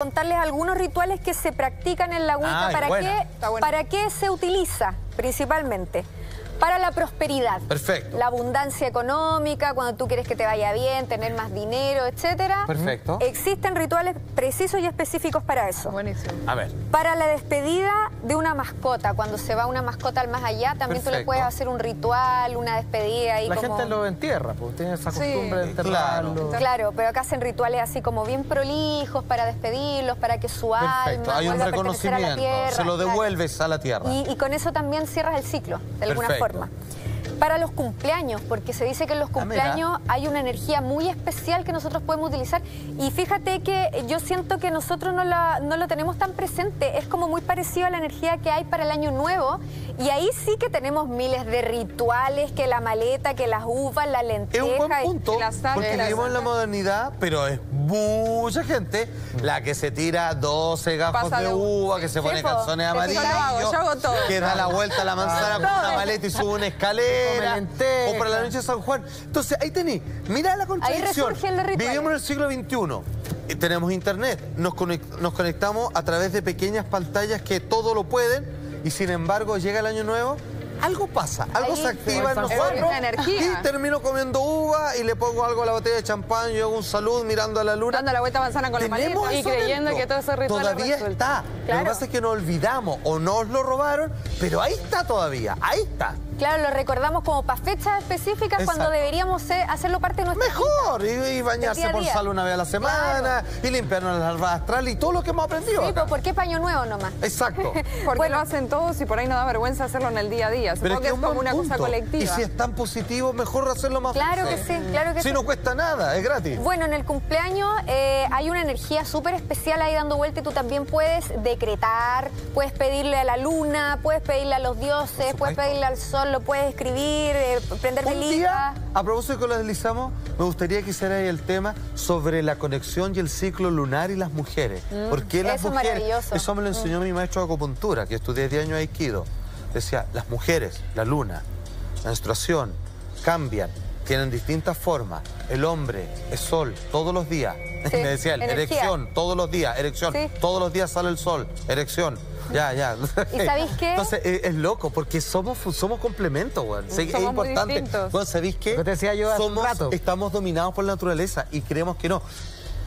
contarles algunos rituales que se practican en la agüita. Ay, ¿Para, qué. ¿Para qué se utiliza principalmente? Para la prosperidad. Perfecto. La abundancia económica, cuando tú quieres que te vaya bien, tener más dinero, etcétera. Perfecto. Existen rituales precisos y específicos para eso. Buenísimo. A ver. Para la despedida de una mascota, cuando se va una mascota al más allá, también tú le puedes hacer un ritual, una despedida ahí La como... gente lo entierra, pues tiene esa Sí, costumbre de enterrarlo. claro. Claro, pero acá hacen rituales así como bien prolijos para despedirlos, para que su Perfecto. alma Hay un vuelva a pertenecer a la reconocimiento. tierra. Se lo claro. devuelves a la tierra. Y, y con eso también cierras el ciclo, de alguna forma. Para los cumpleaños, porque se dice que en los Ah, cumpleaños hay una energía muy especial que nosotros podemos utilizar. Y fíjate que yo siento que nosotros no, la, no lo tenemos tan presente. Es como muy parecido a la energía que hay para el año nuevo. Y ahí sí que tenemos miles de rituales, que la maleta, que las uvas, la Es lenteja. un buen y- punto, Y la sal, porque la vivimos en la modernidad, pero es mucha gente la que se tira 12 gajos Pasa de uva, que se pone po. calzones Yo amarillos, hago, yo hago todo. que da la vuelta a la manzana con una maleta y sube una escalera, o para la noche de San Juan. Entonces, ahí tení, mira la contradicción. rituales. Vivimos en el siglo XXI, y tenemos internet, nos conectamos a través de pequeñas pantallas que todo lo pueden, y sin embargo llega el año nuevo, algo pasa, algo Ahí se activa en nosotros. Y termino comiendo uva y le pongo algo a la botella de champán, yo hago un salud mirando a la luna. Dando la vuelta a manzana con la maleta. Y creyendo dentro. que todo ese ritual Todavía está. Lo que pasa es que nos olvidamos o nos lo robaron, pero ahí está todavía, ahí está. Claro, lo recordamos como para fechas específicas cuando deberíamos ser- hacerlo parte de nuestra Mejor, y, y bañarse día por día. sal una vez a la semana, y limpiarnos las larvas astrales y todo lo que hemos aprendido. Sí, acá. pues, ¿por qué paño nuevo nomás? Exacto. Porque Bueno. lo hacen todos y por ahí no da vergüenza hacerlo en el día a día. Pero Supongo que es un como una cosa colectiva. Y si es tan positivo, mejor hacerlo más Claro que sí, claro que Si sí. no cuesta nada, es gratis. Bueno, en el cumpleaños eh, hay una energía súper especial ahí dando vuelta y tú también puedes decretar, puedes pedirle a la luna, puedes pedirle a los dioses, puedes pedirle al sol, lo puedes escribir, eh, prender Un día, a propósito de que lo deslizamos, me gustaría que hiciera ahí el tema sobre la conexión y el ciclo lunar y las mujeres. ¿Por qué las Mm, eso es mujeres? Mm. Eso me lo enseñó mi maestro de acupuntura, que estudié 10 años Aikido. Decía, las mujeres, la luna, la menstruación, cambian, tienen distintas formas. El hombre es sol todos los días. Sí, me decía él, energía. erección todos los días, erección. Sí. Todos los días sale el sol, erección. Ya, ya. ¿Y sabéis qué? Entonces, es, es loco, porque somos, somos complementos, weón. Sí, es importante. distintos. Bueno, ¿sabéis qué? Lo que te decía yo hace un Somos- rato. Estamos dominados por la naturaleza y creemos que no.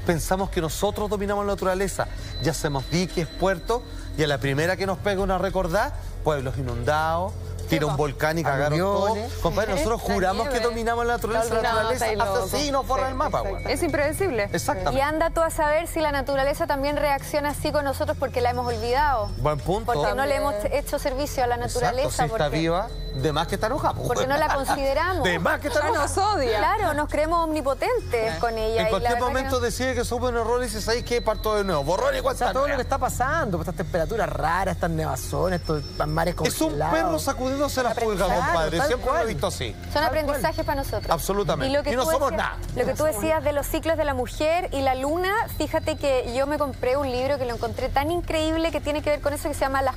Pensamos que nosotros dominamos la naturaleza. Ya hacemos diques, puertos, y a la primera que nos pega una recordada, pueblos inundados, tira un volcán y cagaron todo. Compadre, nosotros juramos que dominamos la naturaleza. La No, naturaleza asesino forra el mapa, Exacto. Es impredecible. Y Exactamente. anda tú a saber si la naturaleza también reacciona así con nosotros porque la hemos olvidado. Buen punto. Porque no le hemos hecho servicio a la Exacto, naturaleza. si está viva, de más que está enojada. pues, porque no la consideramos. De más que está enojada. nos odia. Claro, nos creemos omnipotentes con ella. y En cualquier que momento no. decide que supo un error y dice, ¿sabes qué? Parto de nuevo. Borrón y O cuenta sea, todo lo que está pasando, pues, estas temperaturas raras, estas nevazones, estos mares Es un congelados. perro sacudiéndose las pulgas, compadre. Siempre lo he visto así. Son Tal aprendizajes para nosotros. Absolutamente. lo que Y no tú somos decías- nada. Lo que tú decías de los ciclos de la mujer y la luna, fíjate que yo me compré un libro que lo encontré tan increíble que tiene que ver con eso que se llama Las,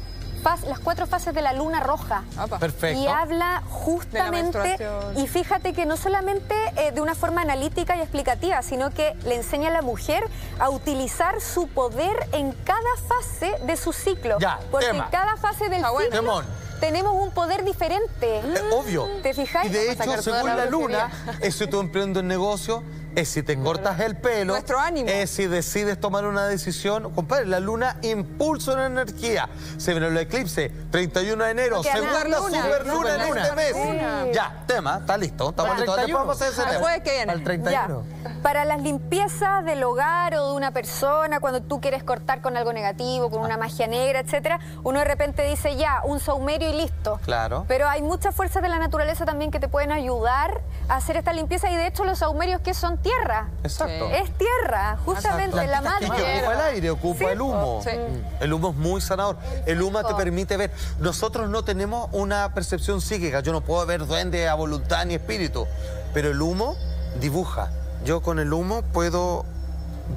las cuatro fases de la luna roja. Opa. Perfecto. Y habla justamente, y fíjate que no solamente eh, de una forma analítica y explicativa, sino que le enseña a la mujer a utilizar su poder en cada fase de su ciclo. Ya, Porque tema. en cada fase del bueno. ciclo tenemos un poder diferente. Es obvio. ¿Te fijáis? Y de hecho, según la la luna, brujería. es si tú emprendes un negocio, es si te cortas el pelo. Nuestro ánimo. Es si decides tomar una decisión. Compadre, la luna impulsa una energía. Se viene el eclipse, 31 de enero, queda segunda. Luna, superluna en este mes. Luna. Ya, tema, está listo. Estamos Para listos. Después 31. vamos a hacer ese El tema. jueves que viene. Al 31. Ya. Para las limpiezas del hogar o de una persona, cuando tú quieres cortar con algo negativo, con una magia negra, etcétera, uno de repente dice ya, un saumerio y listo. Claro. Pero hay muchas fuerzas de la naturaleza también que te pueden ayudar a hacer esta limpieza y de hecho los saumerios que son tierra. Exacto. Es tierra, justamente la Plantitas madre que ocupa el aire, ocupa Sí. el humo. Sí. El humo es muy sanador. El humo te permite ver. Nosotros no tenemos una percepción psíquica. Yo no puedo ver duende a voluntad ni espíritu. Pero el humo dibuja. Yo con el humo puedo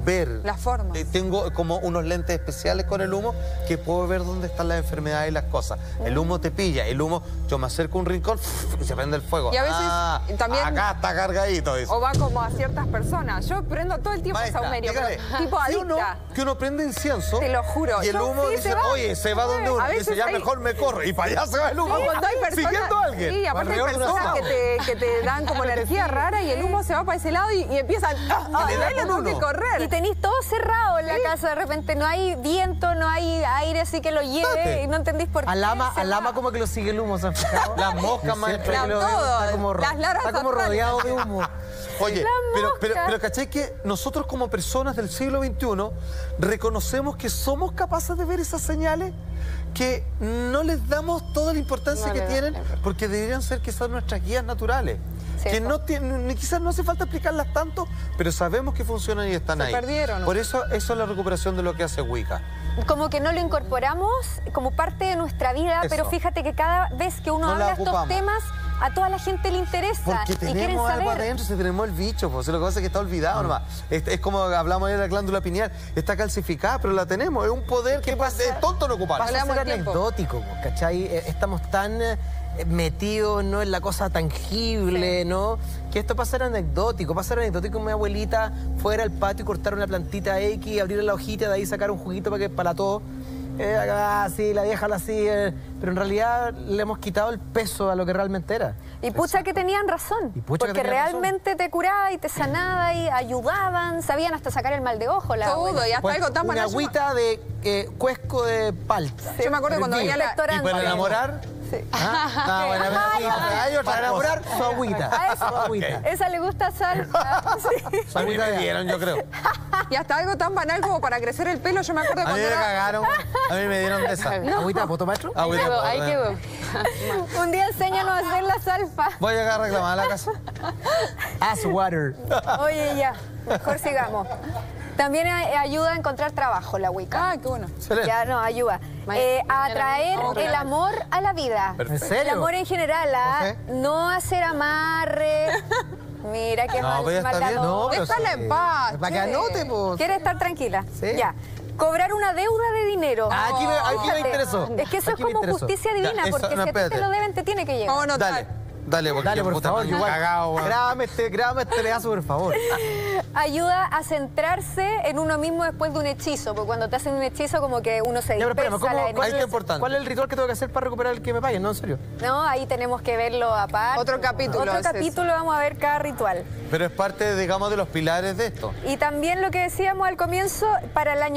ver. Las formas. Eh, tengo como unos lentes especiales con el humo que puedo ver dónde están las enfermedades y las cosas. El humo te pilla, el humo, yo me acerco a un rincón y se prende el fuego. Y a veces Ah, también- Acá está cargadito. dice. O va como a ciertas personas. Yo prendo todo el tiempo Maestra, saumerio, pero tipo que uno, adicta. que uno prende incienso. Te lo juro. Y el humo sí, dice, se oye, se va donde uno. Dice, ya hay- mejor me corro. Y para allá se va el humo. O cuando hay personas, Siguiendo a alguien. Sí, aparte hay personas que te, que te dan como energía rara y el humo se va para ese lado y, y empiezan. ¡Ah, ah, Y le tengo que uno. Y tenéis todo cerrado en la casa, de repente no hay viento, no hay aire así que lo lleve Date. y no entendís por qué. Al ama, se al va. ama como que lo sigue el humo, ¿se han fijado? Las moscas, todo, está como, ro- las larvas está como rodeado de humo. Oye, pero, pero, pero ¿cachai que nosotros como personas del siglo XXI reconocemos que somos capaces de ver esas señales? Que no les damos toda la importancia No que tienen porque deberían ser quizás nuestras guías naturales. Sí, que no tienen, ni quizás no hace falta explicarlas tanto, pero sabemos que funcionan y están Se ahí. perdieron. Por eso, eso es la recuperación de lo que hace Wicca. Como que no lo incorporamos como parte de nuestra vida, Eso. pero fíjate que cada vez que uno No la habla estos temas, a toda la gente le interesa Porque y quieren tenemos algo saber. adentro, si tenemos el bicho, pues lo que pasa es que está olvidado nomás. Es, es como hablamos ayer de la glándula pineal, está calcificada, pero la tenemos, es un poder que pasa, es tonto no ocuparlo. Pasa a anecdótico, po, ¿cachai? Eh, Estamos tan eh, metidos ¿no? en la cosa tangible, ¿no? Que esto pasa a ser anecdótico. Pasa a ser anecdótico mi abuelita fuera al patio y cortar una plantita X, abrir la hojita, de ahí sacar un juguito para que para todo. Eh, así, la vieja la eh, pero en realidad le hemos quitado el peso a lo que realmente era. Y pucha que tenían razón, Y pucha que porque tenían razón. realmente te curaba y te sanaba y ayudaban, sabían hasta sacar el mal de ojo. La Todo, abuela. y hasta Pues, algo tan una agüita de eh, cuesco de palta. Yo me acuerdo cuando veía la... ¿Y para enamorar? Sí. Ah, no, bueno, hay otra enamorar su agüita. A eso- Su agüita. Esa le gusta sal. Ah, sí. A mí me dieron, yo creo. Y hasta algo tan banal como para crecer el pelo, yo me acuerdo A mí cuando me era... cagaron, a mí me dieron de esa. ¿Agüita de poto maestro? Ah, voy, a, Ahí quedó. Un día enséñanos a hacer la salsa. voy a llegar a reclamar a la casa. Ass water. Oye, ya, mejor sigamos. También ayuda a encontrar trabajo la Wicca. Ah, qué bueno. Excelente. Ya, no, ayuda. Eh, a atraer el amor a la vida. Perfecto. ¿En serio? El amor en general, ¿ah? Ok. No hacer amarre. Mira qué No, mal, pero ya está bien, maldadoso. no, pero Déjala en paz. Para que anote, pues. ¿Quiere estar tranquila? Sí. Ya. Cobrar una deuda de dinero. Ah, aquí me, aquí me interesó. Es que eso Aquí es como justicia Ya, divina, eso- porque no, si a ti te lo deben, te tiene que llegar. Vamos a notar. Dale, dale, porque Dale, por puta, favor, igual. cagado. Grábame este, grábame este pedazo, por favor. Ayuda a centrarse en uno mismo después de un hechizo, porque cuando te hacen un hechizo como que uno se Ya, pero dispersa espérame, ¿cómo- la cuál, es, importante. cuál es el ritual que tengo que hacer para recuperar el que me paguen? No, en serio. No, ahí tenemos que verlo aparte. Otro capítulo Otro capítulo vamos a ver cada ritual. Pero es parte, digamos, de los pilares de esto. Y también lo que decíamos al comienzo, para el año